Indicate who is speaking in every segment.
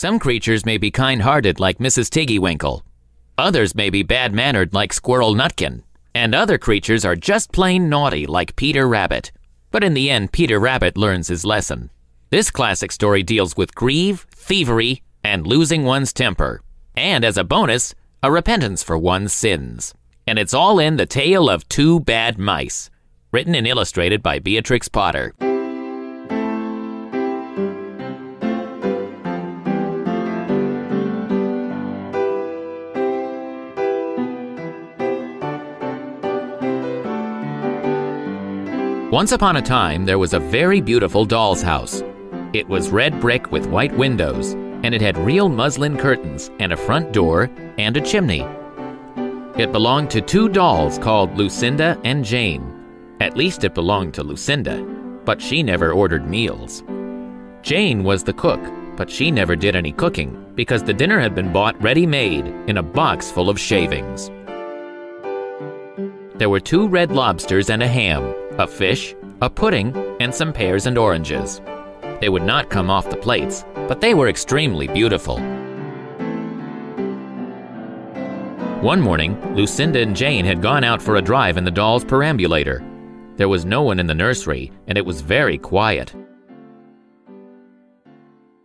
Speaker 1: Some creatures may be kind hearted like Mrs. Tiggywinkle. Others may be bad mannered like Squirrel Nutkin. And other creatures are just plain naughty like Peter Rabbit. But in the end, Peter Rabbit learns his lesson. This classic story deals with grief, thievery, and losing one's temper. And as a bonus, a repentance for one's sins. And it's all in The Tale of Two Bad Mice, written and illustrated by Beatrix Potter. Once upon a time, there was a very beautiful doll's house. It was red brick with white windows, and it had real muslin curtains and a front door and a chimney. It belonged to two dolls called Lucinda and Jane. At least it belonged to Lucinda, but she never ordered meals. Jane was the cook, but she never did any cooking because the dinner had been bought ready made in a box full of shavings. There were two red lobsters and a ham, a fish, a pudding, and some pears and oranges. They would not come off the plates, but they were extremely beautiful. One morning, Lucinda and Jane had gone out for a drive in the doll's perambulator. There was no one in the nursery, and it was very quiet.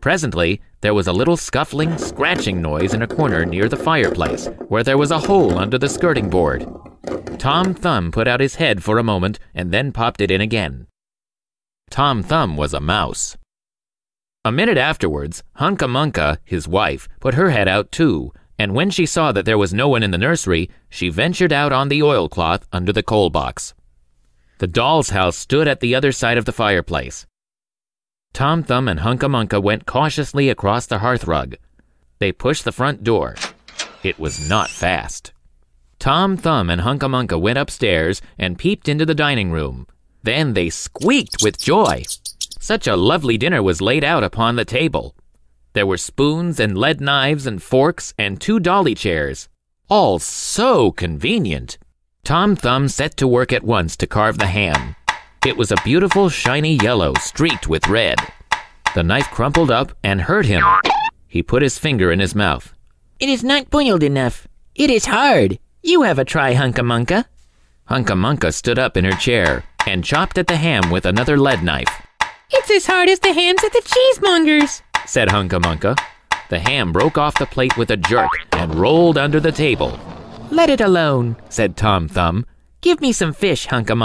Speaker 1: Presently, there was a little scuffling, scratching noise in a corner near the fireplace, where there was a hole under the skirting board. Tom Thumb put out his head for a moment and then popped it in again. Tom Thumb was a mouse. A minute afterwards, Hunca Munca, his wife, put her head out too, and when she saw that there was no one in the nursery, she ventured out on the oilcloth under the coal box. The doll's house stood at the other side of the fireplace. Tom Thumb and Hunca Munca went cautiously across the hearthrug. They pushed the front door. It was not fast. Tom Thumb and Hunca Munca went upstairs and peeped into the dining room. Then they squeaked with joy. Such a lovely dinner was laid out upon the table. There were spoons and lead knives and forks and two dolly chairs. All so convenient. Tom Thumb set to work at once to carve the ham. It was a beautiful shiny yellow streaked with red. The knife crumpled up and hurt him. He put his finger in his mouth.
Speaker 2: It is not boiled enough. It is hard. You have a try. Hunca Munca
Speaker 1: stood up in her chair and chopped at the ham with another lead knife.
Speaker 3: It's as hard as the hams at the cheesemongers,
Speaker 1: said Hunca Munca. The ham broke off the plate with a jerk and rolled under the table.
Speaker 2: Let it alone, said Tom Thumb. Give me some fish.
Speaker 1: Hunca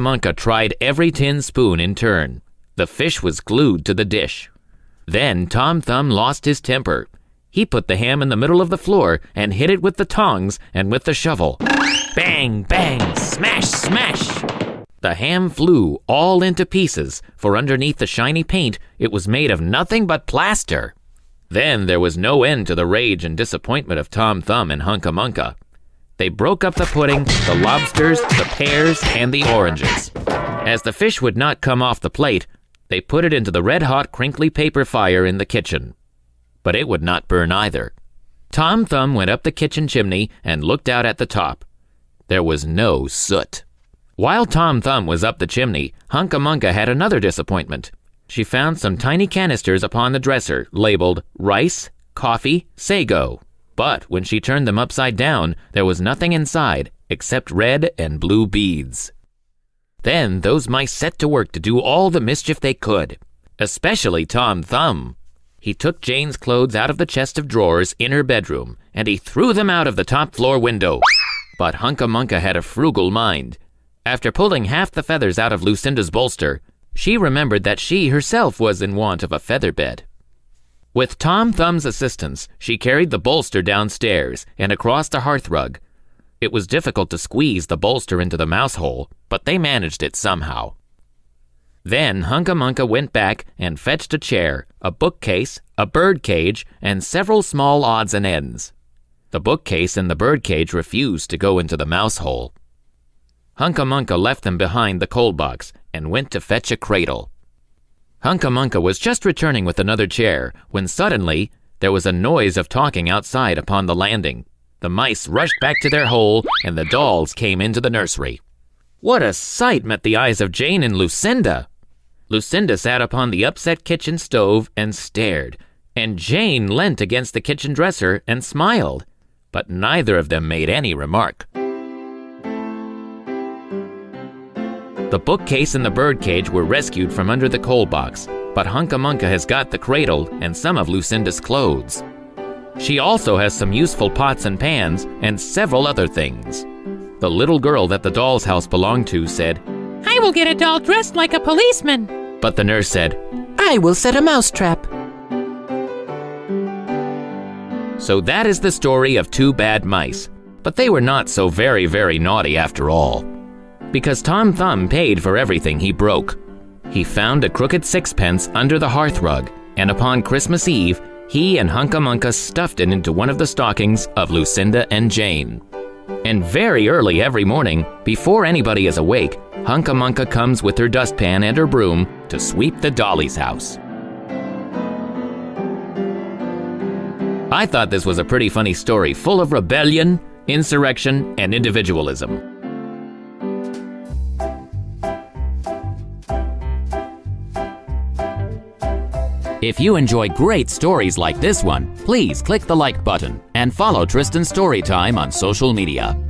Speaker 1: Munca tried every tin spoon in turn. The fish was glued to the dish. Then Tom Thumb lost his temper. He put the ham in the middle of the floor and hit it with the tongs and with the shovel. Bang, bang, smash, smash! The ham flew all into pieces, for underneath the shiny paint it was made of nothing but plaster. Then there was no end to the rage and disappointment of Tom Thumb and Hunca Munca. They broke up the pudding, the lobsters, the pears, and the oranges. As the fish would not come off the plate, they put it into the red hot crinkly paper fire in the kitchen. But it would not burn either. Tom Thumb went up the kitchen chimney and looked out at the top. There was no soot. While Tom Thumb was up the chimney, Hunca Munca had another disappointment. She found some tiny canisters upon the dresser labeled rice, coffee, sago. But when she turned them upside down, there was nothing inside except red and blue beads. Then those mice set to work to do all the mischief they could, especially Tom Thumb. He took Jane's clothes out of the chest of drawers in her bedroom, and he threw them out of the top floor window. But Hunca Munca had a frugal mind. After pulling half the feathers out of Lucinda's bolster, she remembered that she herself was in want of a feather bed. With Tom Thumb's assistance, she carried the bolster downstairs and across the hearthrug. It was difficult to squeeze the bolster into the mouse hole, but they managed it somehow. Then Hunca Munca went back and fetched a chair, a bookcase, a bird cage, and several small odds and ends. The bookcase and the bird cage refused to go into the mouse hole. Hunca Munca left them behind the coal box and went to fetch a cradle. Hunca Munca was just returning with another chair when suddenly there was a noise of talking outside upon the landing. The mice rushed back to their hole and the dolls came into the nursery. What a sight met the eyes of Jane and Lucinda! Lucinda sat upon the upset kitchen stove and stared, and Jane leant against the kitchen dresser and smiled, but neither of them made any remark. The bookcase and the birdcage were rescued from under the coal box, but Hunca Munca has got the cradle and some of Lucinda's clothes. She also has some useful pots and pans and several other things. The little girl that the doll's house belonged to said,
Speaker 3: I will get a doll dressed like a policeman.
Speaker 1: but the nurse said,
Speaker 2: I will set a mousetrap.
Speaker 1: So that is the story of two bad mice. But they were not so very, very naughty after all. Because Tom Thumb paid for everything he broke. He found a crooked sixpence under the hearthrug, and upon Christmas Eve, he and Hunca Munca stuffed it into one of the stockings of Lucinda and Jane. And very early every morning, before anybody is awake, Hunca Munca comes with her dustpan and her broom to sweep the Dolly's house. I thought this was a pretty funny story full of rebellion, insurrection, and individualism. If you enjoy great stories like this one, please click the like button and follow Tristan Storytime on social media.